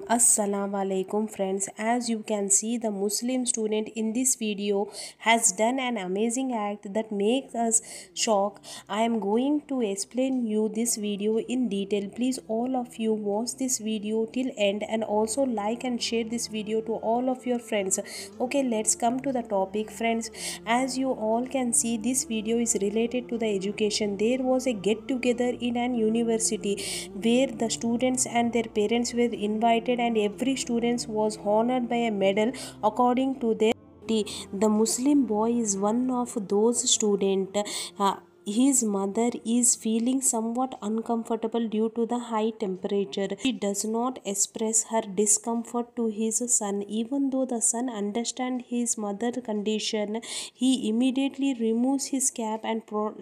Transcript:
Rahim Assalamu alaikum friends. As you can see the Muslim student in this video has done an amazing act that makes us shock I am going to explain you this video in detail. Please all of you watch this video till end and also like and share this video to all of your friends. Okay let's come to the topic friends. As you all can see this video is related to the education. There was a get together in an university where the students and their parents were invited and every student was honored by a medal according to their the muslim boy is one of those student uh, his mother is feeling somewhat uncomfortable due to the high temperature. She does not express her discomfort to his son. Even though the son understands his mother condition, he immediately removes his cap and start